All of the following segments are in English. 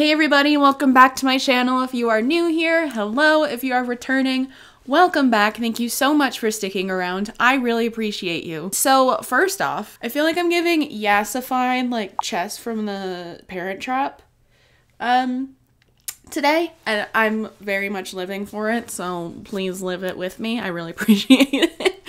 Hey everybody, welcome back to my channel. If you are new here, hello. If you are returning, welcome back. Thank you so much for sticking around. I really appreciate you. So first off, I feel like I'm giving Yassified like chess from the Parent Trap um today and I'm very much living for it, so please live it with me. I really appreciate it.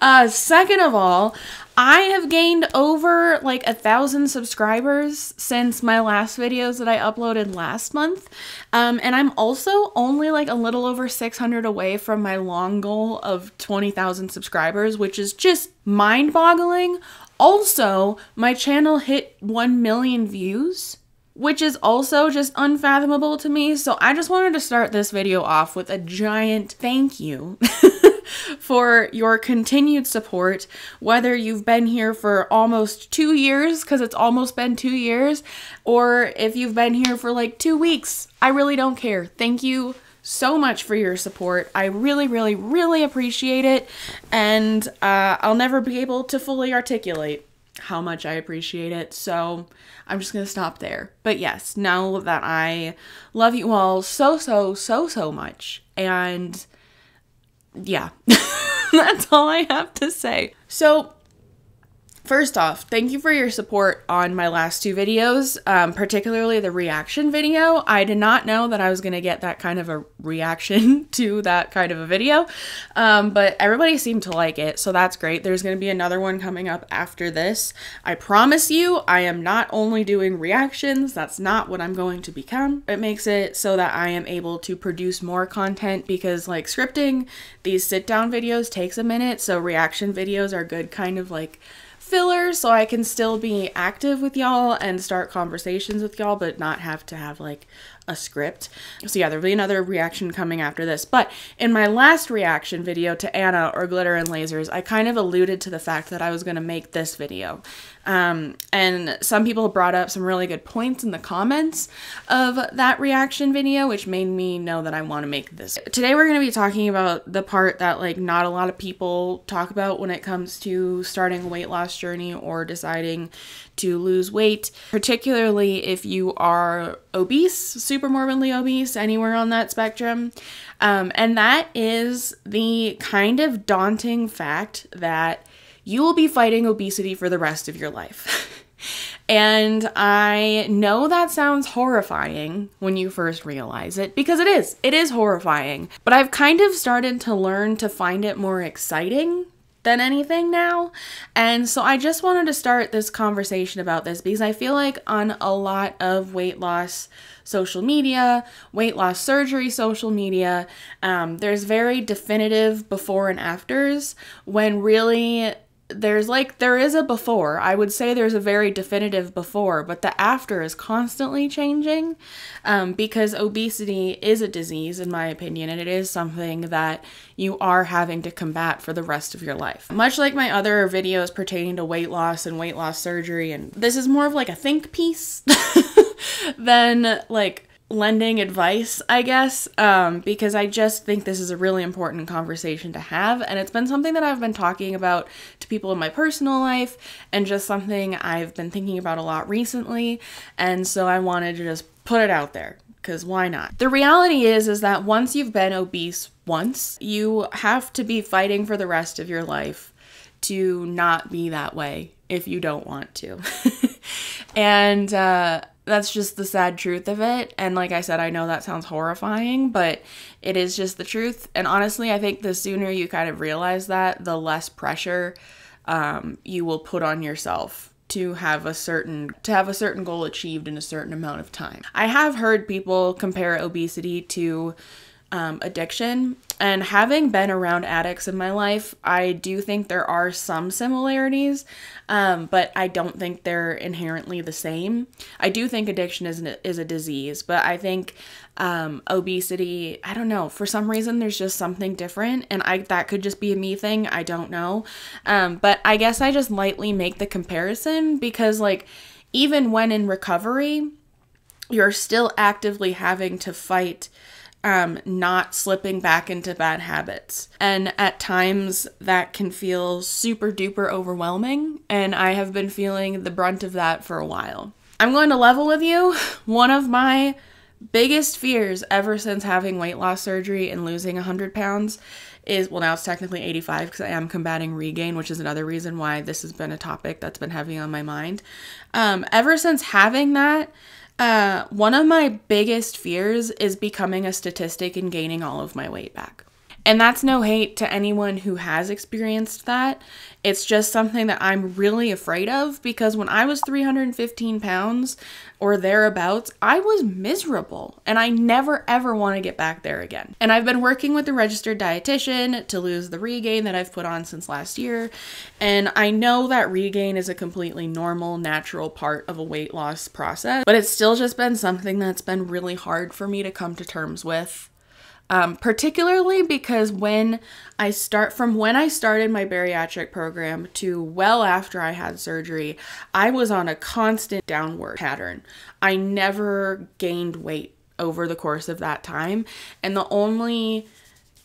Uh second of all, I have gained over like a thousand subscribers since my last videos that I uploaded last month. Um, and I'm also only like a little over 600 away from my long goal of 20,000 subscribers, which is just mind boggling. Also, my channel hit 1 million views which is also just unfathomable to me. So I just wanted to start this video off with a giant thank you for your continued support, whether you've been here for almost two years, because it's almost been two years, or if you've been here for like two weeks. I really don't care. Thank you so much for your support. I really, really, really appreciate it, and uh, I'll never be able to fully articulate how much I appreciate it. So I'm just going to stop there. But yes, know that I love you all so, so, so, so much. And yeah, that's all I have to say. So, First off, thank you for your support on my last two videos, um, particularly the reaction video. I did not know that I was going to get that kind of a reaction to that kind of a video, um, but everybody seemed to like it, so that's great. There's going to be another one coming up after this. I promise you, I am not only doing reactions, that's not what I'm going to become. It makes it so that I am able to produce more content because, like, scripting these sit down videos takes a minute, so reaction videos are good, kind of like filler so I can still be active with y'all and start conversations with y'all, but not have to have like a script. So yeah, there'll be another reaction coming after this. But in my last reaction video to Anna or Glitter and Lazers, I kind of alluded to the fact that I was going to make this video. Um, and some people brought up some really good points in the comments of that reaction video, which made me know that I want to make this. Today we're going to be talking about the part that like not a lot of people talk about when it comes to starting a weight loss journey or deciding to lose weight, particularly if you are obese, super morbidly obese, anywhere on that spectrum. Um, and that is the kind of daunting fact that you will be fighting obesity for the rest of your life. and I know that sounds horrifying when you first realize it, because it is. It is horrifying. But I've kind of started to learn to find it more exciting than anything now. And so I just wanted to start this conversation about this because I feel like on a lot of weight loss social media, weight loss surgery social media, um, there's very definitive before and afters when really there's like there is a before. I would say there's a very definitive before but the after is constantly changing um, because obesity is a disease in my opinion and it is something that you are having to combat for the rest of your life. Much like my other videos pertaining to weight loss and weight loss surgery and this is more of like a think piece than like lending advice, I guess, um, because I just think this is a really important conversation to have. And it's been something that I've been talking about to people in my personal life and just something I've been thinking about a lot recently. And so I wanted to just put it out there because why not? The reality is is that once you've been obese once, you have to be fighting for the rest of your life to not be that way if you don't want to. and uh that's just the sad truth of it. And like I said, I know that sounds horrifying, but it is just the truth. And honestly, I think the sooner you kind of realize that, the less pressure um, you will put on yourself to have a certain to have a certain goal achieved in a certain amount of time. I have heard people compare obesity to um, addiction. And having been around addicts in my life, I do think there are some similarities, um, but I don't think they're inherently the same. I do think addiction is, an, is a disease, but I think um, obesity, I don't know, for some reason there's just something different, and I that could just be a me thing. I don't know. Um, but I guess I just lightly make the comparison because, like, even when in recovery, you're still actively having to fight um, not slipping back into bad habits. And at times that can feel super duper overwhelming, and I have been feeling the brunt of that for a while. I'm going to level with you. One of my biggest fears ever since having weight loss surgery and losing 100 pounds is well now it's technically 85 because i am combating regain which is another reason why this has been a topic that's been heavy on my mind um, ever since having that uh, one of my biggest fears is becoming a statistic and gaining all of my weight back and that's no hate to anyone who has experienced that. It's just something that I'm really afraid of because when I was 315 pounds or thereabouts, I was miserable and I never ever want to get back there again. And I've been working with a registered dietitian to lose the regain that I've put on since last year. And I know that regain is a completely normal, natural part of a weight loss process, but it's still just been something that's been really hard for me to come to terms with um, particularly because when I start from when I started my bariatric program to well after I had surgery, I was on a constant downward pattern. I never gained weight over the course of that time, and the only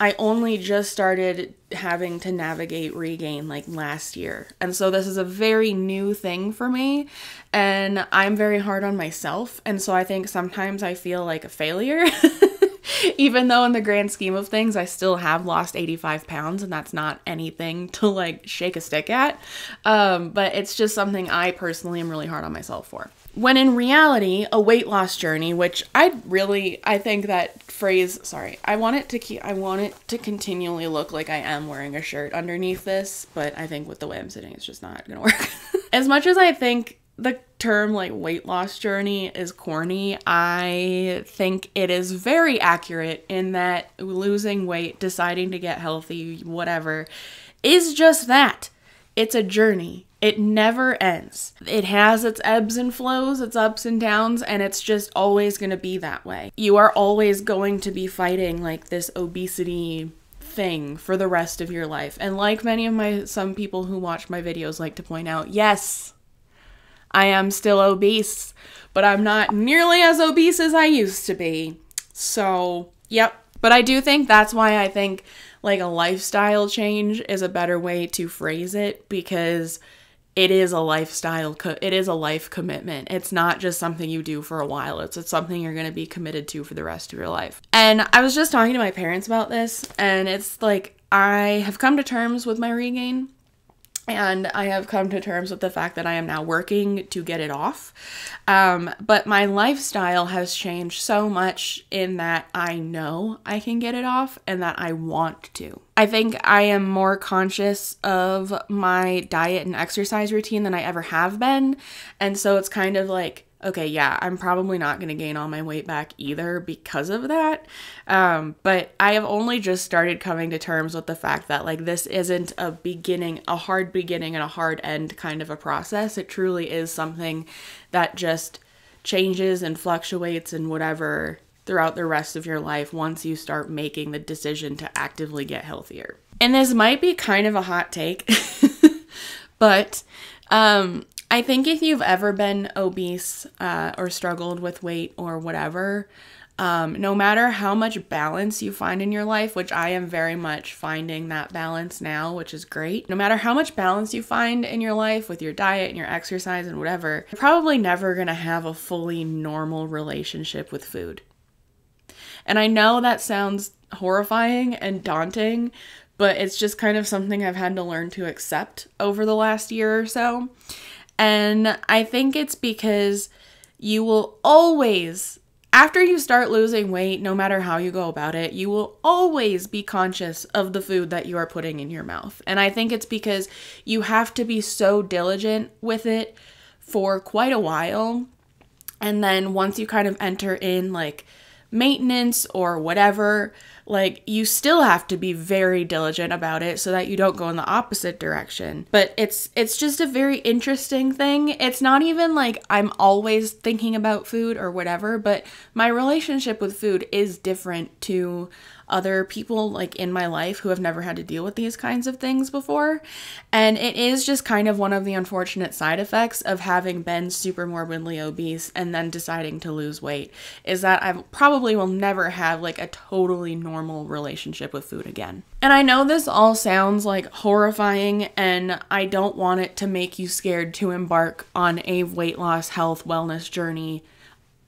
I only just started having to navigate regain like last year. And so this is a very new thing for me. And I'm very hard on myself. And so I think sometimes I feel like a failure. even though in the grand scheme of things I still have lost 85 pounds and that's not anything to like shake a stick at. Um, but it's just something I personally am really hard on myself for. When in reality, a weight loss journey, which I really I think that phrase, sorry, I want it to keep I want it to continually look like I am wearing a shirt underneath this, but I think with the way I'm sitting it's just not to work. as much as I think the term like weight loss journey is corny. I think it is very accurate in that losing weight, deciding to get healthy, whatever, is just that. It's a journey. It never ends. It has its ebbs and flows, its ups and downs, and it's just always going to be that way. You are always going to be fighting like this obesity thing for the rest of your life. And like many of my some people who watch my videos like to point out, yes, I am still obese, but I'm not nearly as obese as I used to be. So, yep. But I do think that's why I think like a lifestyle change is a better way to phrase it because it is a lifestyle it is a life commitment it's not just something you do for a while it's, it's something you're going to be committed to for the rest of your life and i was just talking to my parents about this and it's like i have come to terms with my regain and I have come to terms with the fact that I am now working to get it off. Um, but my lifestyle has changed so much in that I know I can get it off and that I want to. I think I am more conscious of my diet and exercise routine than I ever have been. And so it's kind of like, okay, yeah, I'm probably not going to gain all my weight back either because of that. Um, but I have only just started coming to terms with the fact that, like, this isn't a beginning, a hard beginning and a hard end kind of a process. It truly is something that just changes and fluctuates and whatever throughout the rest of your life once you start making the decision to actively get healthier. And this might be kind of a hot take, but um, I think if you've ever been obese uh, or struggled with weight or whatever, um, no matter how much balance you find in your life, which I am very much finding that balance now, which is great. No matter how much balance you find in your life with your diet and your exercise and whatever, you're probably never gonna have a fully normal relationship with food. And I know that sounds horrifying and daunting, but it's just kind of something I've had to learn to accept over the last year or so. And I think it's because you will always, after you start losing weight, no matter how you go about it, you will always be conscious of the food that you are putting in your mouth. And I think it's because you have to be so diligent with it for quite a while. And then once you kind of enter in like maintenance or whatever, like you still have to be very diligent about it so that you don't go in the opposite direction. But it's it's just a very interesting thing. It's not even like I'm always thinking about food or whatever, but my relationship with food is different to other people like in my life who have never had to deal with these kinds of things before. And it is just kind of one of the unfortunate side effects of having been super morbidly obese and then deciding to lose weight is that I probably will never have like a totally normal relationship with food again. And I know this all sounds like horrifying and I don't want it to make you scared to embark on a weight loss, health, wellness journey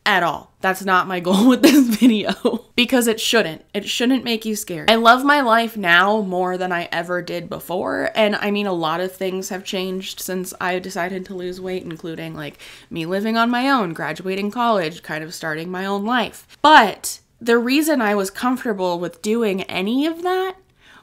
at all. That's not my goal with this video because it shouldn't. It shouldn't make you scared. I love my life now more than I ever did before. And I mean, a lot of things have changed since I decided to lose weight, including like me living on my own, graduating college, kind of starting my own life. But the reason I was comfortable with doing any of that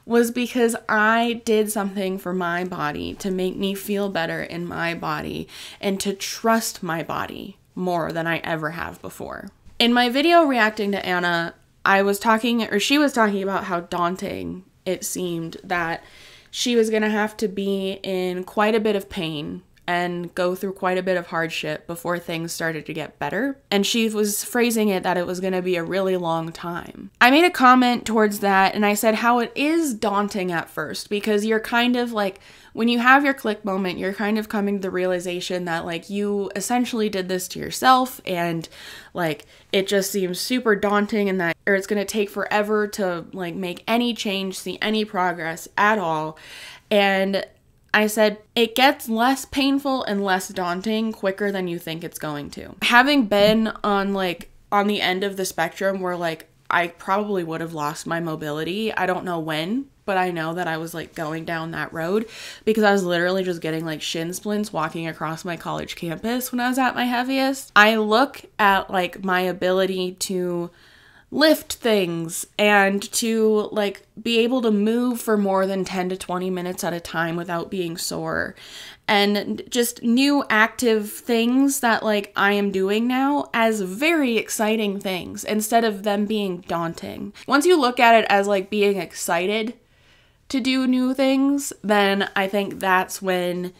was because I did something for my body to make me feel better in my body and to trust my body more than I ever have before. In my video reacting to Anna, I was talking, or she was talking about how daunting it seemed that she was going to have to be in quite a bit of pain and go through quite a bit of hardship before things started to get better. And she was phrasing it that it was going to be a really long time. I made a comment towards that and I said how it is daunting at first because you're kind of like, when you have your click moment, you're kind of coming to the realization that like you essentially did this to yourself and like it just seems super daunting and that or it's going to take forever to like make any change, see any progress at all. And I said, it gets less painful and less daunting quicker than you think it's going to. Having been on like on the end of the spectrum where like I probably would have lost my mobility. I don't know when, but I know that I was like going down that road because I was literally just getting like shin splints walking across my college campus when I was at my heaviest. I look at like my ability to lift things and to like be able to move for more than 10 to 20 minutes at a time without being sore and just new active things that like I am doing now as very exciting things instead of them being daunting. Once you look at it as like being excited to do new things, then I think that's when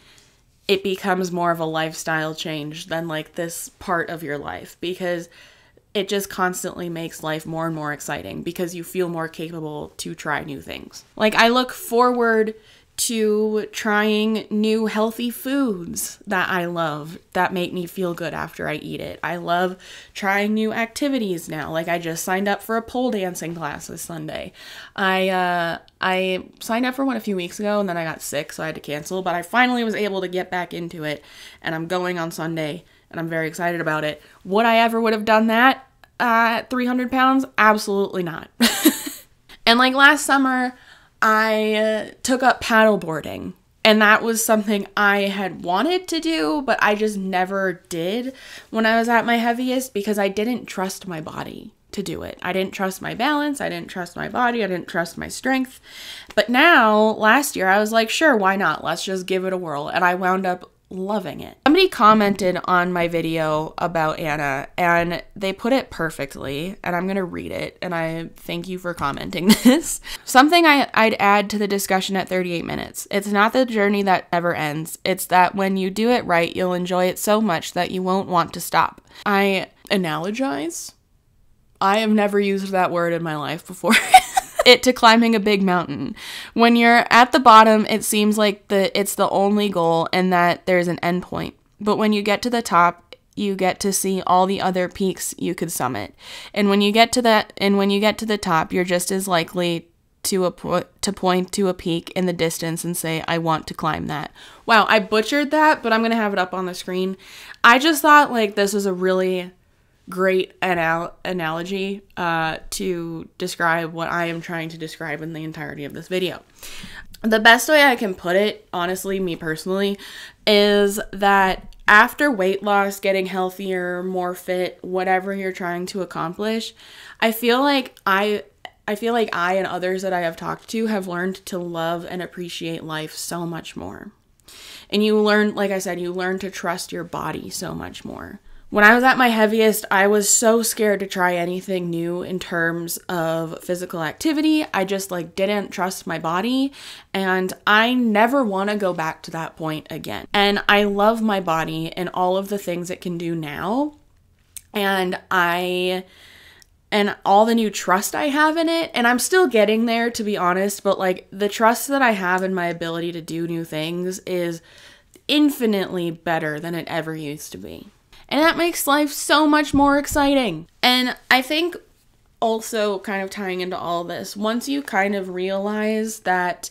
it becomes more of a lifestyle change than like this part of your life because it just constantly makes life more and more exciting because you feel more capable to try new things. Like, I look forward to trying new healthy foods that I love that make me feel good after I eat it. I love trying new activities now. Like I just signed up for a pole dancing class this Sunday. I uh I signed up for one a few weeks ago and then I got sick so I had to cancel, but I finally was able to get back into it and I'm going on Sunday and I'm very excited about it. Would I ever would have done that at 300 pounds? Absolutely not. and like last summer, I uh, took up paddleboarding. And that was something I had wanted to do, but I just never did when I was at my heaviest because I didn't trust my body to do it. I didn't trust my balance. I didn't trust my body. I didn't trust my strength. But now, last year, I was like, sure, why not? Let's just give it a whirl. And I wound up loving it. Somebody commented on my video about Anna and they put it perfectly and I'm to read it and I thank you for commenting this. Something I, I'd add to the discussion at 38 minutes. It's not the journey that ever ends. It's that when you do it right, you'll enjoy it so much that you won't want to stop. I analogize. I have never used that word in my life before. it to climbing a big mountain. When you're at the bottom, it seems like the it's the only goal and that there's an end point. But when you get to the top, you get to see all the other peaks you could summit. And when you get to that and when you get to the top, you're just as likely to a po- to point to a peak in the distance and say I want to climb that. Wow, I butchered that, but I'm going to have it up on the screen. I just thought like this was a really great anal- analogy uh, to describe what I am trying to describe in the entirety of this video. The best way I can put it, honestly, me personally, is that after weight loss, getting healthier, more fit, whatever you're trying to accomplish, I feel like I I feel like I and others that I have talked to have learned to love and appreciate life so much more. And you learn, like I said, you learn to trust your body so much more When I was at my heaviest, I was so scared to try anything new in terms of physical activity. I just like didn't trust my body and I never want to go back to that point again. And I love my body and all of the things it can do now. And I and all the new trust I have in it. And I'm still getting there, to be honest, but like the trust that I have in my ability to do new things is infinitely better than it ever used to be. And that makes life so much more exciting. And I think also, kind of tying into all this, once you kind of realize that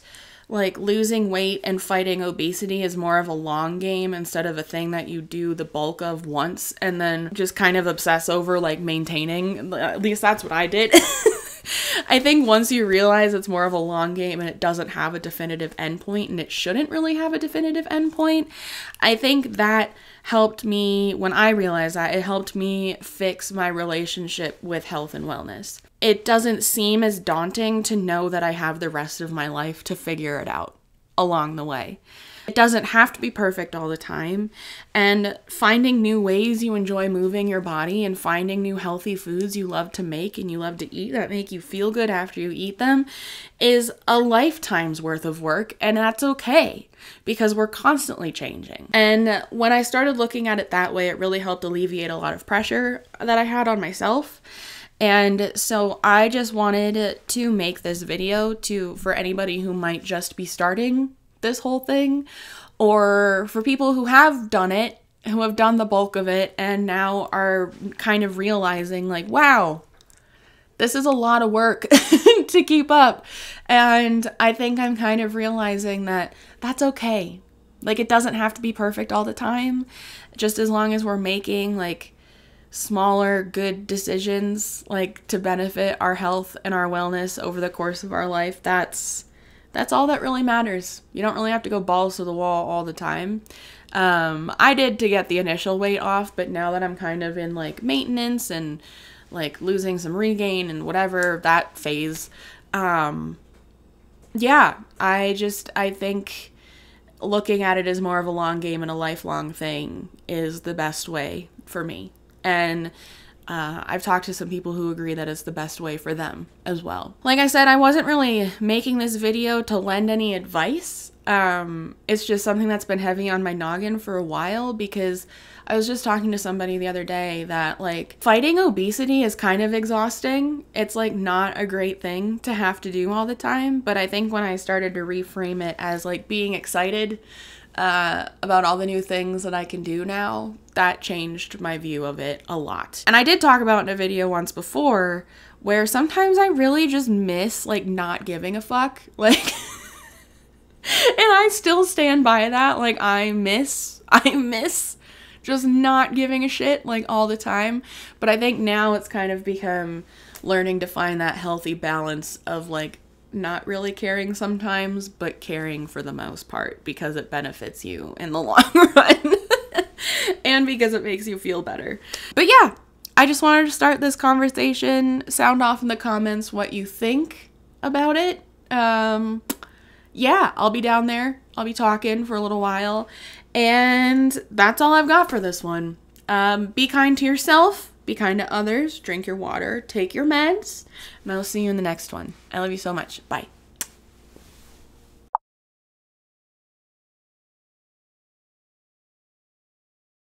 like losing weight and fighting obesity is more of a long game instead of a thing that you do the bulk of once and then just kind of obsess over like maintaining. At least that's what I did. I think once you realize it's more of a long game and it doesn't have a definitive endpoint and it shouldn't really have a definitive endpoint, I think that helped me when I realized that it helped me fix my relationship with health and wellness. It doesn't seem as daunting to know that I have the rest of my life to figure it out along the way. It doesn't have to be perfect all the time. And finding new ways you enjoy moving your body and finding new healthy foods you love to make and you love to eat that make you feel good after you eat them is a lifetime's worth of work. And that's okay because we're constantly changing. And when I started looking at it that way, it really helped alleviate a lot of pressure that I had on myself. And so I just wanted to make this video to for anybody who might just be starting this whole thing or for people who have done it, who have done the bulk of it and now are kind of realizing like, wow, this is a lot of work to keep up. And I think I'm kind of realizing that that's okay. Like it doesn't have to be perfect all the time. Just as long as we're making like smaller good decisions like to benefit our health and our wellness over the course of our life that's that's all that really matters. You don't really have to go balls to the wall all the time. Um, i did to get the initial weight off but now that i'm kind of in like maintenance and like losing some regain and whatever that phase um, yeah i just i think looking at it as more of a long game and a lifelong thing is the best way for me and uh, I've talked to some people who agree that it's the best way for them as well. Like I said, I wasn't really making this video to lend any advice. Um, it's just something that's been heavy on my noggin for a while because I was just talking to somebody the other day that like fighting obesity is kind of exhausting. It's like not a great thing to have to do all the time. But I think when I started to reframe it as like being excited uh, about all the new things that I can do now, that changed my view of it a lot. And I did talk about in a video once before where sometimes I really just miss like not giving a fuck. Like, and I still stand by that. Like, I miss, I miss just not giving a shit like all the time. But I think now it's kind of become learning to find that healthy balance of like not really caring sometimes, but caring for the most part because it benefits you in the long run and because it makes you feel better. But yeah, I just wanted to start this conversation. Sound off in the comments what you think about it. Um, yeah, I'll be down there. I'll be talking for a little while. And that's all I've got for this one. Um, be kind to yourself be kind to others, drink your water, take your meds, and I'll see you in the next one. I love you so much. Bye.